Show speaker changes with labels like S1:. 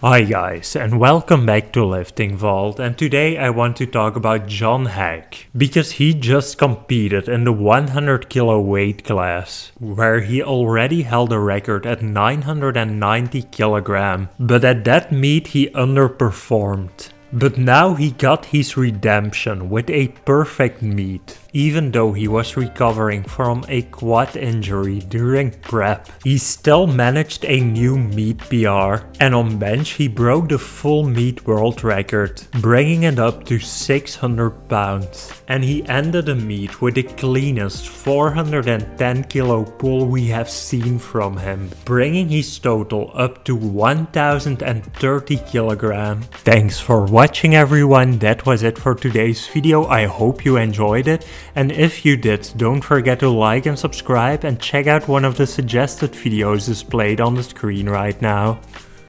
S1: Hi guys and welcome back to Lifting Vault and today I want to talk about John Haack because he just competed in the 100 kilo weight class where he already held a record at 990 kilogram but at that meet he underperformed. But now he got his redemption with a perfect meet. Even though he was recovering from a quad injury during prep, he still managed a new meet PR and on bench he broke the full meet world record, bringing it up to 600 pounds. And he ended the meet with the cleanest 410 kilo pull we have seen from him, bringing his total up to 1030 kilogram. Thanks for watching everyone, that was it for today's video, I hope you enjoyed it and if you did, don't forget to like and subscribe and check out one of the suggested videos displayed on the screen right now.